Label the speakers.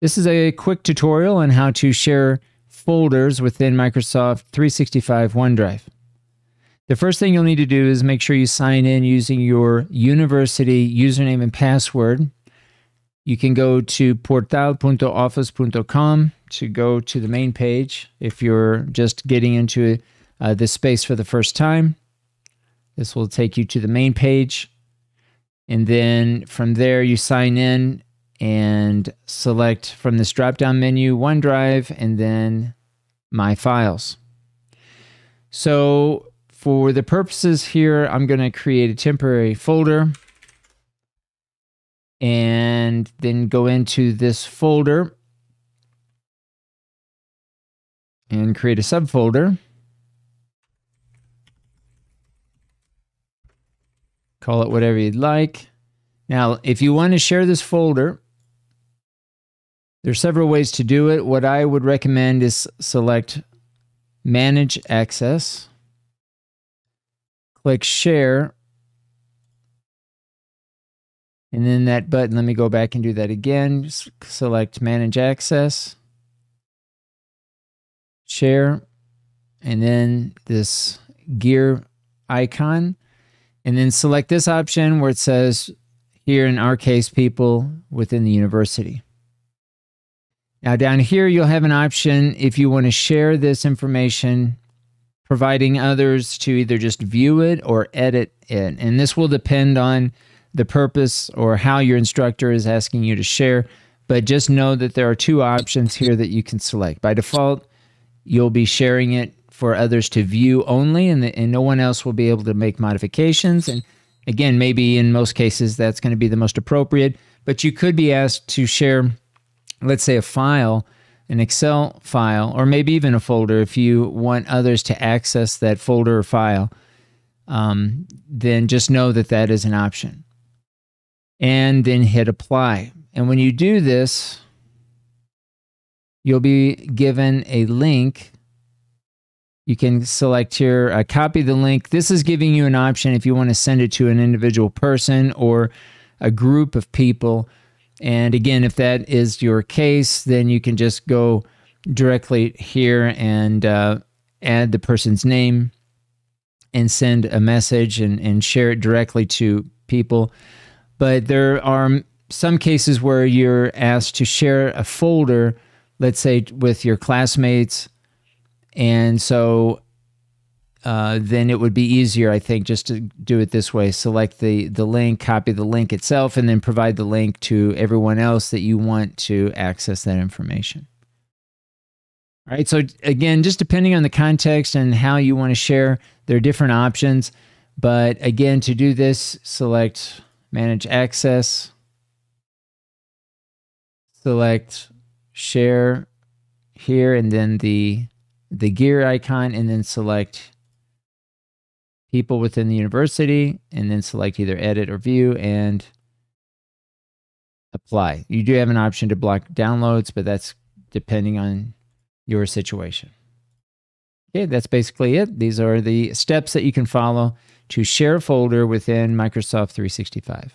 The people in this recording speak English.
Speaker 1: This is a quick tutorial on how to share folders within Microsoft 365 OneDrive. The first thing you'll need to do is make sure you sign in using your university username and password. You can go to portal.office.com to go to the main page if you're just getting into uh, this space for the first time. This will take you to the main page. And then from there, you sign in and select from this drop down menu OneDrive and then My Files. So for the purposes here, I'm going to create a temporary folder and then go into this folder and create a subfolder. Call it whatever you'd like. Now, if you want to share this folder, there's several ways to do it. What I would recommend is select Manage Access click share. And then that button, let me go back and do that again. Just select manage access, share, and then this gear icon. And then select this option where it says, here in our case, people within the university. Now down here, you'll have an option if you want to share this information providing others to either just view it or edit it. And this will depend on the purpose or how your instructor is asking you to share. But just know that there are two options here that you can select. By default, you'll be sharing it for others to view only, and, the, and no one else will be able to make modifications. And again, maybe in most cases that's going to be the most appropriate. But you could be asked to share, let's say, a file an Excel file, or maybe even a folder if you want others to access that folder or file, um, then just know that that is an option. And then hit apply. And when you do this, you'll be given a link. You can select here, uh, copy the link. This is giving you an option if you want to send it to an individual person or a group of people and again, if that is your case, then you can just go directly here and uh, add the person's name and send a message and, and share it directly to people. But there are some cases where you're asked to share a folder, let's say with your classmates. And so uh, then it would be easier, I think, just to do it this way. Select the, the link, copy the link itself, and then provide the link to everyone else that you want to access that information. All right, so again, just depending on the context and how you want to share, there are different options. But again, to do this, select Manage Access, select Share here, and then the, the gear icon, and then select people within the university and then select either edit or view and apply. You do have an option to block downloads, but that's depending on your situation. Okay, that's basically it. These are the steps that you can follow to share a folder within Microsoft 365.